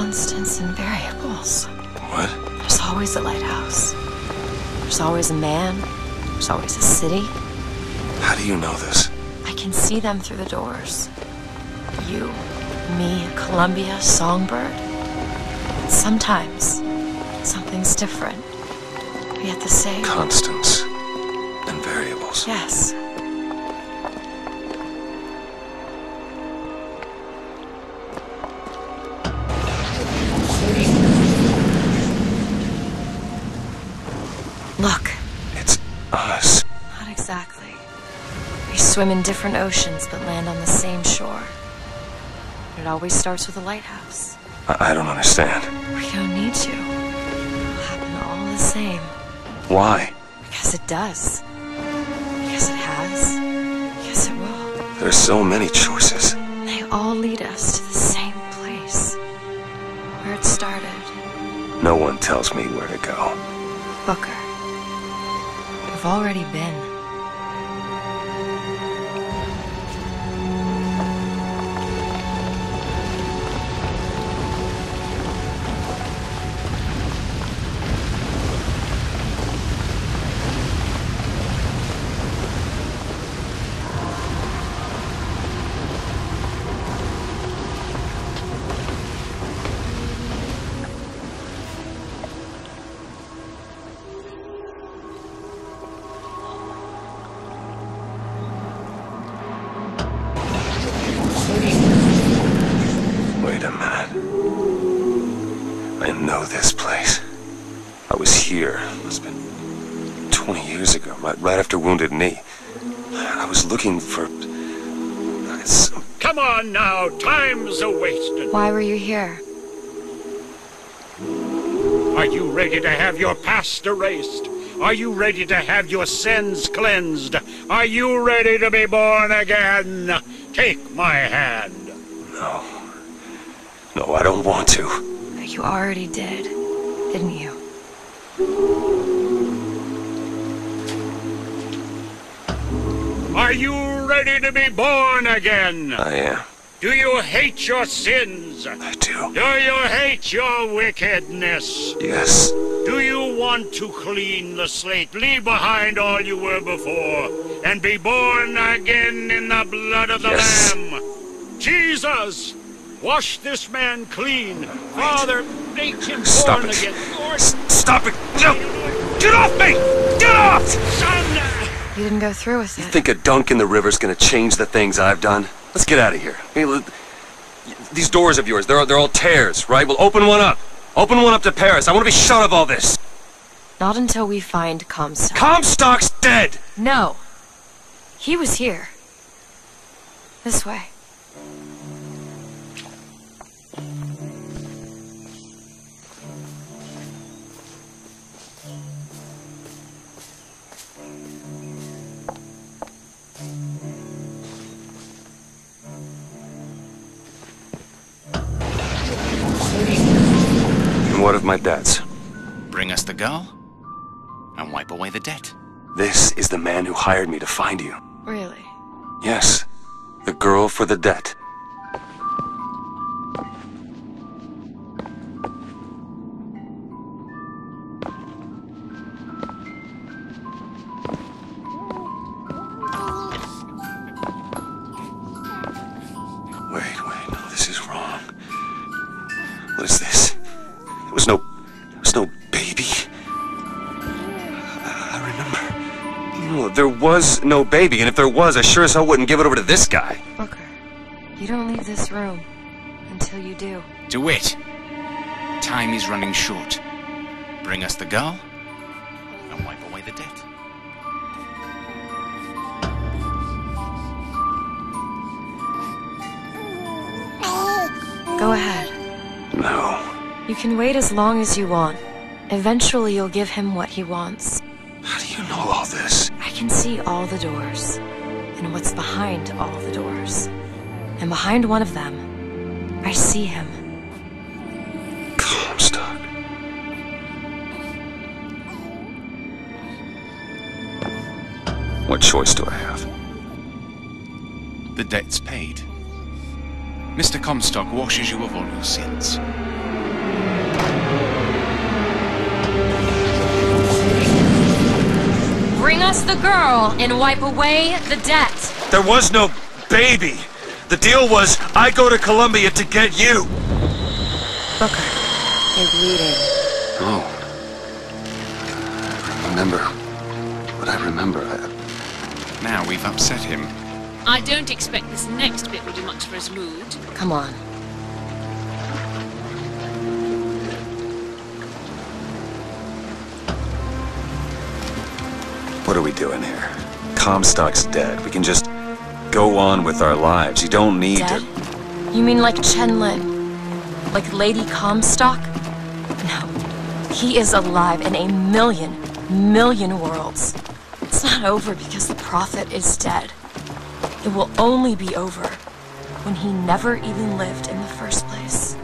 constants and variables. What? There's always a lighthouse. There's always a man. There's always a city. How do you know this? I can see them through the doors. You, me, Columbia, Songbird. But sometimes, something's different. Yet the same. Constants and variables. Yes. Swim in different oceans but land on the same shore. It always starts with a lighthouse. I, I don't understand. We don't need to. It'll happen all the same. Why? Because it does. Because it has. Because it will. There's so many choices. They all lead us to the same place. Where it started. No one tells me where to go. Booker. You've already been. I know this place. I was here. Must have been 20 years ago, right, right after Wounded Knee. I was looking for. Some, Come on now, time's a wasted. Why were you here? Are you ready to have your past erased? Are you ready to have your sins cleansed? Are you ready to be born again? Take my hand. No. No, I don't want to. You already did, didn't you? Are you ready to be born again? I am. Do you hate your sins? I do. Do you hate your wickedness? Yes. Do you want to clean the slate, leave behind all you were before, and be born again in the blood of the Yes. Lamb? Jesus, wash this man clean. Father, make him Stop born it. again. Lord, S- stop it! No! Get off me! Get off! son, You didn't go through with You it. think a dunk in the river's gonna change the things I've done? Let's get out of here. Hey, let- these doors of yours, they're, all- they're all tears, right? Well, open one up. Open one up to Paris. I want to be shut of all this. Not until we find Comstock. Comstock's dead! no. He was here. This way. Of my debts? Bring us the girl, and wipe away the debt. This is the man who hired me to find you. Really? Yes, the girl for the debt. Was no baby, and if there was, I sure as hell wouldn't give it over to this guy. Booker, you don't leave this room until you do. DeWitt, time is running short. Bring us the girl, and wipe away the debt. Go ahead. No. You can wait as long as you want. Eventually, you'll give him what he wants. How do you know all this? can see all the doors and what's behind all the doors. And behind one of them, I see him. Comstock. What choice do I have? The debt's paid. Mr. Comstock washes you of all your sins. Bring us the girl and wipe away the debt. There was no baby. The deal was I go to Columbia to get you. Booker, you're bleeding. Oh. I remember what I remember. I, Now we've upset him. I don't expect this next bit will do much for his mood. Come on. What are we doing here? Comstock's dead. We can just go on with our lives. You don't need Dead? to. You mean like Chen Lin? Like Lady Comstock? No. He is alive in a million, million worlds. It's not over because the Prophet is dead. It will only be over when he never even lived in the first place.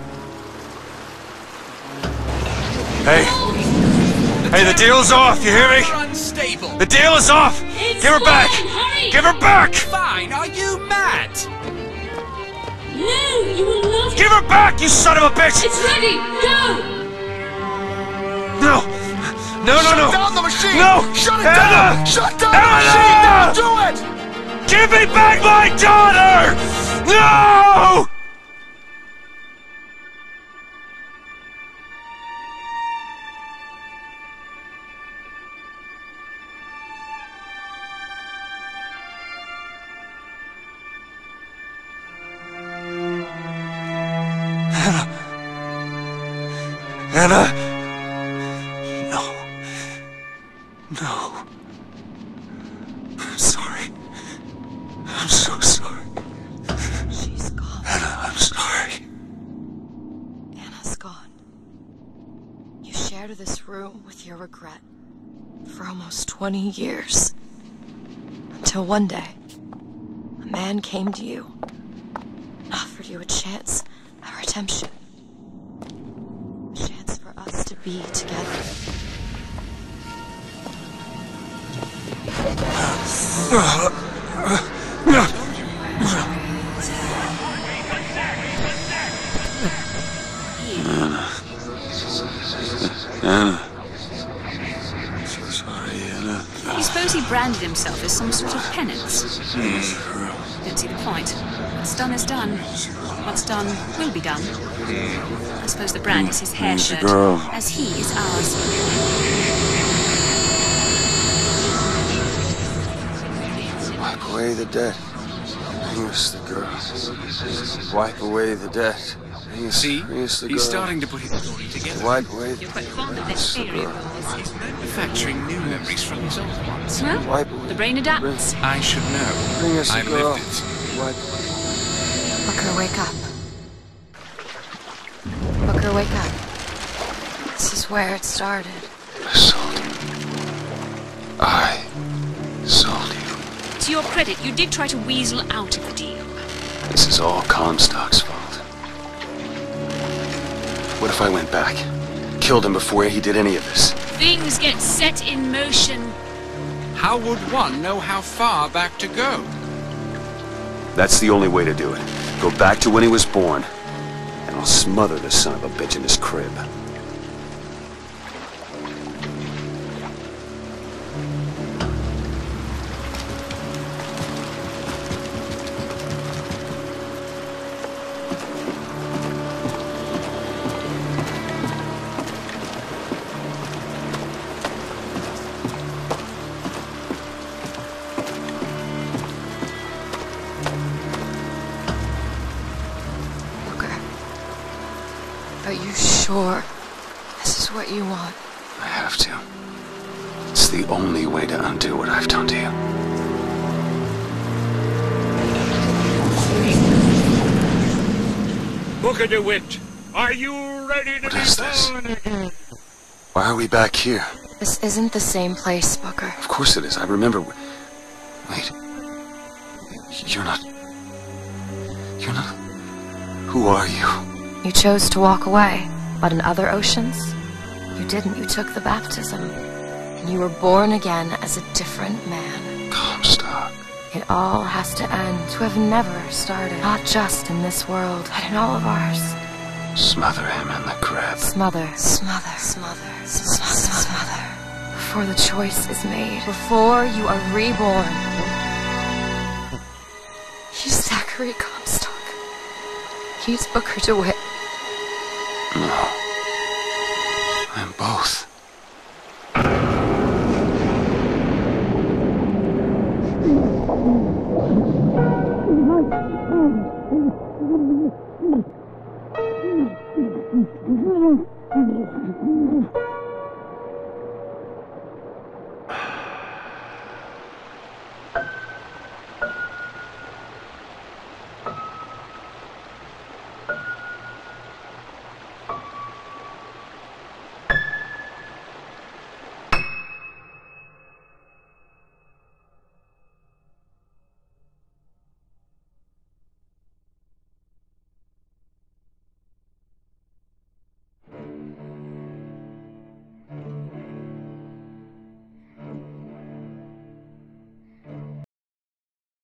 Hey! Hey, the deal's off, you hear me? Unstable. The deal is off! Give her back! Give her back! Fine, are you mad? No, you will love Give her back, you son of a bitch! It's ready. Go. No! No, no, no! Shut down the machine! No! Shut it Anna! down! Shut down Anna! the machine! Now do it! Give me back my daughter! No! Anna! No. No. I'm sorry. I'm so sorry. She's gone. Anna, I'm sorry. Anna's gone. You shared this room with your regret for almost 20 years. Until one day, a man came to you and offered you a chance at redemption. A chance for us to be together. Anna. So sorry, Anna. You suppose he branded himself as some sort of penance? Don't see the point. What's done is done. What's done will be done. I suppose the brand is his hair shirt, as he is ours. Wipe away the debt. Bring us the girl. Wipe away the debt. Bring us, See? bring us the He's starting to put his story together. Wipe away the You're quite fond of this theory of yours. He's manufacturing new memories from his old ones. Well, Wipe away the brain adapts. I should know. Bring us the I've lived it. Wipe Booker, wake up. Booker, wake up. This is where it started. I sold you. I sold you. To your credit, you did try to weasel out of the deal. This is all Comstock's fault. What if I went back? Killed him before he did any of this? Things get set in motion. How would one know how far back to go? That's the only way to do it. Go back to when he was born, and I'll smother the son of a bitch in his crib. Sure this is what you want? I have to. It's the only way to undo what I've done to you. Booker DeWitt, are you ready to What be is this? born again? Why are we back here? This isn't the same place, Booker. Of course it is. I remember. Wait. You're not. You're not. Who are you? You chose to walk away, but in other oceans, you didn't. You took the baptism, and you were born again as a different man. Comstock. It all has to end to have never started. Not just in this world, but in all of ours. Smother him in the crib. Smother, smother, smother, smother, smother. Before the choice is made, before you are reborn. He's Zachary Comstock. He's Booker DeWitt.